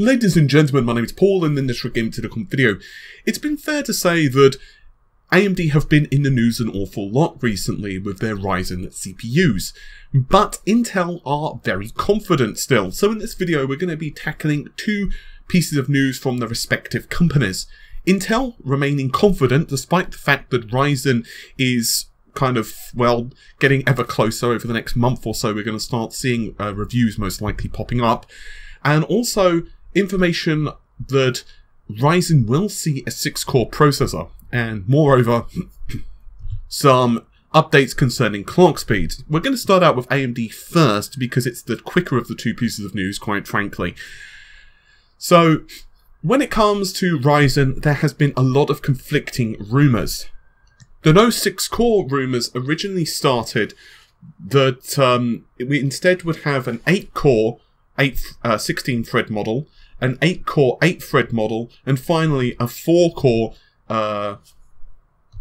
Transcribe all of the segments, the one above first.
Ladies and gentlemen, my name is Paul and in this Game Telecom video, it's been fair to say that AMD have been in the news an awful lot recently with their Ryzen CPUs, but Intel are very confident still. So in this video, we're going to be tackling two pieces of news from the respective companies. Intel remaining confident despite the fact that Ryzen is kind of, well, getting ever closer over the next month or so. We're going to start seeing uh, reviews most likely popping up. And also information that Ryzen will see a 6-core processor, and moreover, some updates concerning clock speeds. We're going to start out with AMD first because it's the quicker of the two pieces of news, quite frankly. So, when it comes to Ryzen, there has been a lot of conflicting rumours. The no 6 core rumours originally started that um, we instead would have an 8 core, 8, uh, 16 thread model, an 8 core 8 thread model, and finally a 4 core uh,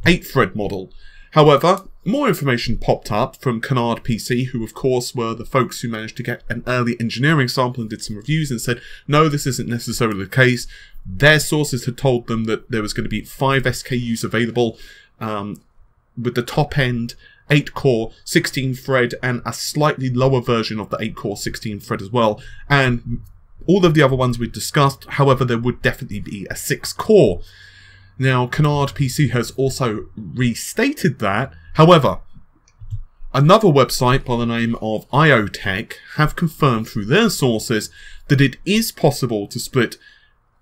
8 thread model. However, more information popped up from Canard PC, who of course were the folks who managed to get an early engineering sample and did some reviews and said, no, this isn't necessarily the case. Their sources had told them that there was going to be 5 SKUs available um, with the top end 8 core 16 thread and a slightly lower version of the 8 core 16 thread as well. And all of the other ones we've discussed, however, there would definitely be a 6 core. Now, Canard PC has also restated that. However, another website by the name of IoTech have confirmed through their sources that it is possible to split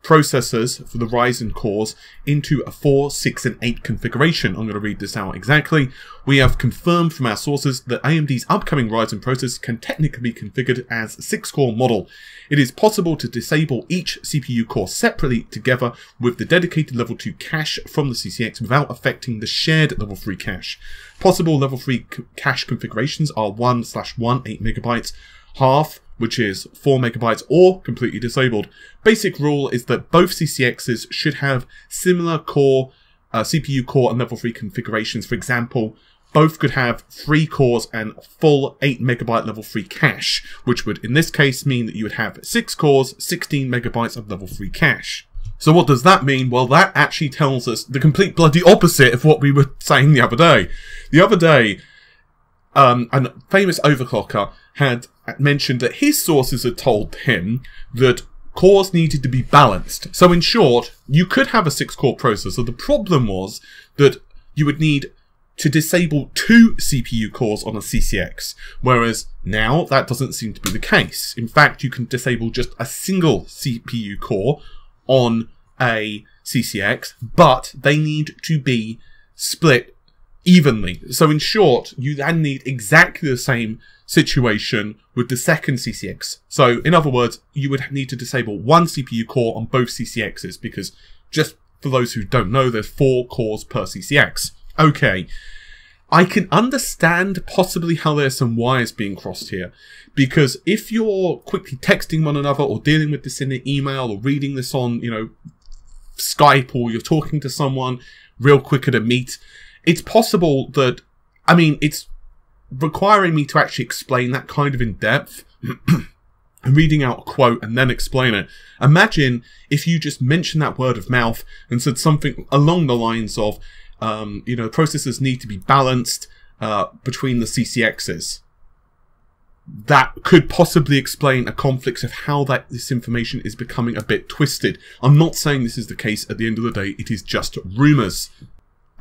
processors for the Ryzen cores into a 4, 6 and 8 configuration. I'm going to read this out exactly. We have confirmed from our sources that AMD's upcoming Ryzen processors can technically be configured as a 6 core model. It is possible to disable each CPU core separately together with the dedicated level 2 cache from the CCX without affecting the shared level 3 cache. Possible level 3 cache configurations are 1 slash 1 8 megabytes, half which is 4 megabytes or completely disabled. Basic rule is that both CCXs should have similar core, uh, CPU core and level 3 configurations. For example, both could have 3 cores and full 8 megabyte level 3 cache, which would in this case mean that you would have 6 cores, 16 megabytes of level 3 cache. So what does that mean? Well, that actually tells us the complete bloody opposite of what we were saying the other day. The other day, um, a famous overclocker had mentioned that his sources had told him that cores needed to be balanced. So in short, you could have a six core processor. The problem was that you would need to disable two CPU cores on a CCX, whereas now that doesn't seem to be the case. In fact, you can disable just a single CPU core on a CCX, but they need to be split evenly. So in short, you then need exactly the same situation with the second CCX. So in other words, you would need to disable one CPU core on both CCXs because just for those who don't know, there's four cores per CCX. Okay. I can understand possibly how there's some wires being crossed here. Because if you're quickly texting one another or dealing with this in an email or reading this on, you know, Skype or you're talking to someone real quick at a meet, it's possible that, I mean, it's requiring me to actually explain that kind of in depth. And reading out a quote and then explain it. Imagine if you just mentioned that word of mouth and said something along the lines of, um, you know, processors need to be balanced uh, between the CCXs. That could possibly explain a conflict of how that this information is becoming a bit twisted. I'm not saying this is the case at the end of the day, it is just rumours.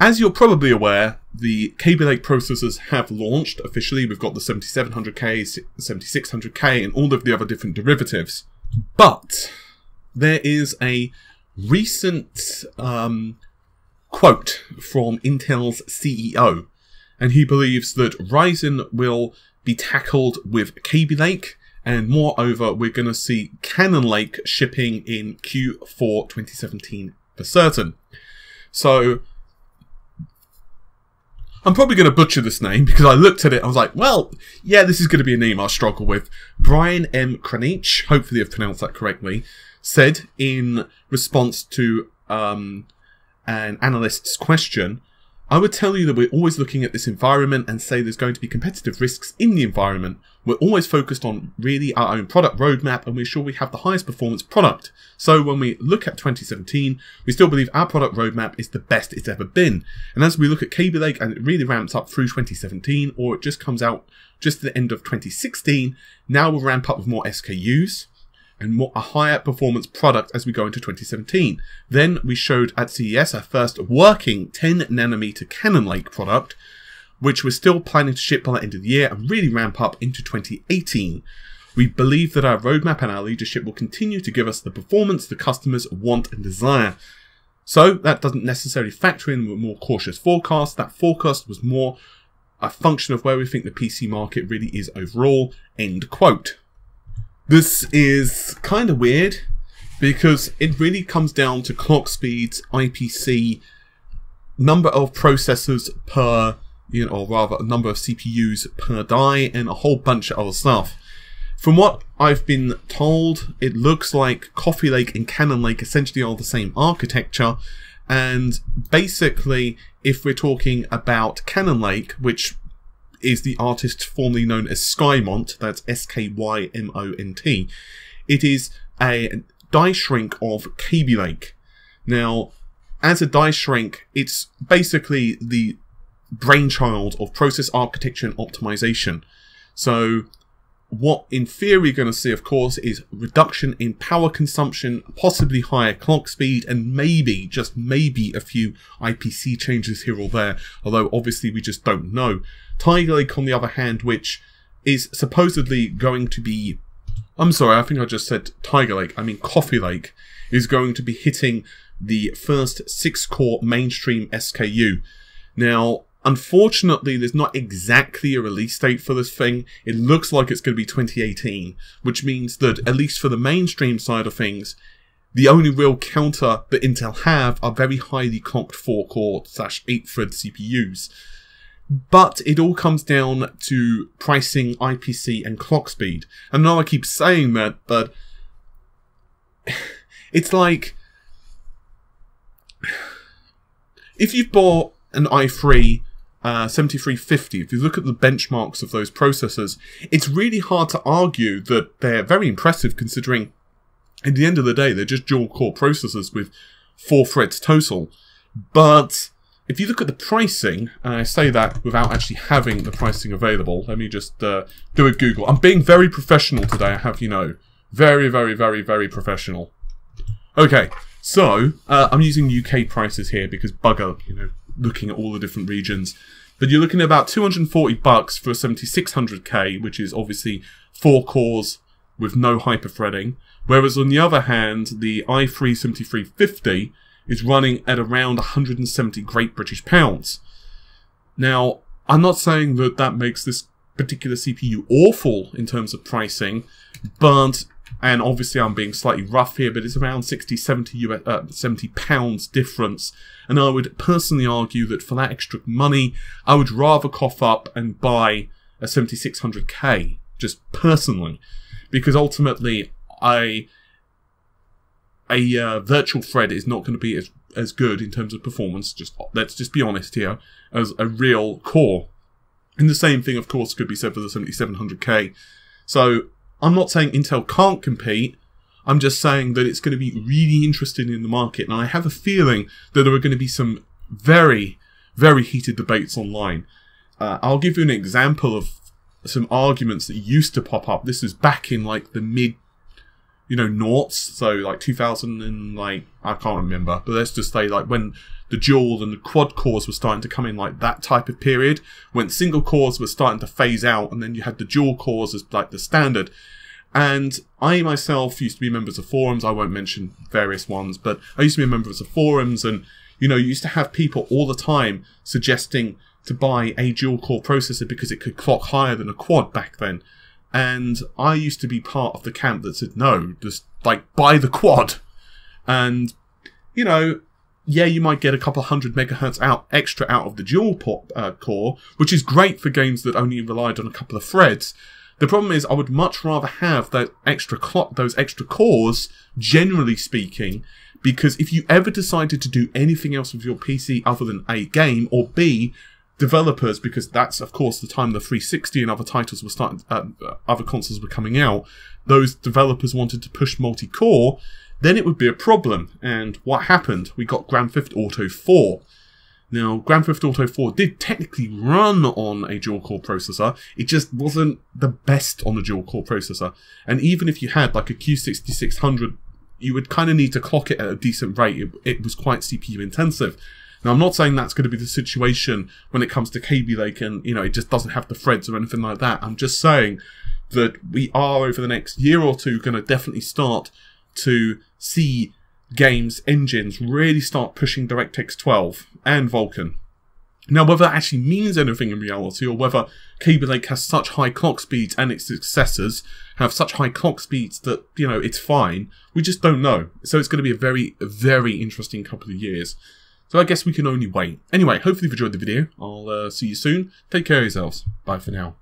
As you're probably aware, the Kaby Lake processors have launched officially. We've got the 7700K, 7600K, and all of the other different derivatives. But there is a recent um, quote from Intel's CEO, and he believes that Ryzen will be tackled with Kaby Lake, and moreover, we're going to see Cannon Lake shipping in Q4 2017 for certain. So I'm probably going to butcher this name because I looked at it I was like, well, yeah, this is going to be a name I'll struggle with. Brian M. Krzanich, hopefully I've pronounced that correctly, said in response to um, an analyst's question I would tell you that we're always looking at this environment and say there's going to be competitive risks in the environment. We're always focused on really our own product roadmap and we're sure we have the highest performance product. So when we look at 2017, we still believe our product roadmap is the best it's ever been. And as we look at Kaby Lake and it really ramps up through 2017 or it just comes out just at the end of 2016, now we'll ramp up with more SKUs and more, a higher performance product as we go into 2017. Then we showed at CES our first working 10 nanometer Cannon Lake product, which we're still planning to ship by the end of the year and really ramp up into 2018. We believe that our roadmap and our leadership will continue to give us the performance the customers want and desire. So that doesn't necessarily factor in a more cautious forecast. That forecast was more a function of where we think the PC market really is overall. End quote. This is kind of weird because it really comes down to clock speeds, IPC, number of processors per, you know, or rather number of CPUs per die, and a whole bunch of other stuff. From what I've been told, it looks like Coffee Lake and Cannon Lake essentially are the same architecture, and basically, if we're talking about Cannon Lake, which is the artist formerly known as Skymont. That's S K Y M O N T. It is a die shrink of Kaby Lake. Now, as a die shrink, it's basically the brainchild of process architecture and optimization. So, what in theory you're going to see, of course, is reduction in power consumption, possibly higher clock speed, and maybe, just maybe, a few IPC changes here or there, although obviously we just don't know. Tiger Lake, on the other hand, which is supposedly going to be. I'm sorry, I think I just said Tiger Lake. I mean Coffee Lake is going to be hitting the first six core mainstream SKU. Now, unfortunately, there's not exactly a release date for this thing. It looks like it's going to be 2018, which means that, at least for the mainstream side of things, the only real counter that Intel have are very highly clocked 4 core slash 8 thread CPUs. But it all comes down to pricing, IPC, and clock speed. And I know I keep saying that, but it's like if you've bought an i3 uh, 7350, if you look at the benchmarks of those processors, it's really hard to argue that they're very impressive considering at the end of the day they're just dual core processors with four threads total. But if you look at the pricing, and I say that without actually having the pricing available, let me just uh, do a Google. I'm being very professional today, I have you know. Very, very, very, very professional. Okay, so uh, I'm using UK prices here because bugger, you know, looking at all the different regions. But you're looking at about 240 bucks for a 7600K, which is obviously four cores with no hyperthreading. Whereas on the other hand, the i3 7350 is running at around 170 Great British Pounds. Now, I'm not saying that that makes this particular CPU awful in terms of pricing, but, and obviously I'm being slightly rough here, but it's around 60, 70, US, uh, 70 pounds difference. And I would personally argue that for that extra money, I would rather cough up and buy a 7600K, just personally, because ultimately I a uh, virtual thread is not going to be as as good in terms of performance. Just let's just be honest here, as a real core. And the same thing, of course, could be said for the 7700K. So I'm not saying Intel can't compete. I'm just saying that it's going to be really interesting in the market, and I have a feeling that there are going to be some very, very heated debates online. Uh, I'll give you an example of some arguments that used to pop up. This is back in like the mid you know, noughts. So like 2000 and like, I can't remember, but let's just say like when the dual and the quad cores were starting to come in like that type of period, when single cores were starting to phase out and then you had the dual cores as like the standard. And I myself used to be members of forums. I won't mention various ones, but I used to be a member of the forums and, you know, you used to have people all the time suggesting to buy a dual core processor because it could clock higher than a quad back then. And I used to be part of the camp that said, no, just like buy the quad. And, you know, yeah, you might get a couple hundred megahertz out extra out of the dual port, uh, core, which is great for games that only relied on a couple of threads. The problem is, I would much rather have that extra clock, those extra cores, generally speaking, Because if you ever decided to do anything else with your PC other than a game, or B, developers, because that's of course the time the 360 and other titles were starting, uh, other consoles were coming out, those developers wanted to push multi-core, then it would be a problem. And what happened? We got Grand Theft Auto 4. Now, Grand Theft Auto 4 did technically run on a dual core processor, it just wasn't the best on a dual core processor. And even if you had like a Q6600, you would kind of need to clock it at a decent rate. It, it was quite CPU intensive. Now, I'm not saying that's going to be the situation when it comes to Kaby Lake and, you know, it just doesn't have the threads or anything like that. I'm just saying that we are, over the next year or two, going to definitely start to see games engines really start pushing DirectX 12 and Vulkan. Now, whether that actually means anything in reality, or whether Kaby Lake has such high clock speeds and its successors have such high clock speeds that, you know, it's fine, we just don't know. So it's going to be a very, very interesting couple of years. So I guess we can only wait. Anyway, hopefully you've enjoyed the video. I'll uh, see you soon. Take care of yourselves. Bye for now.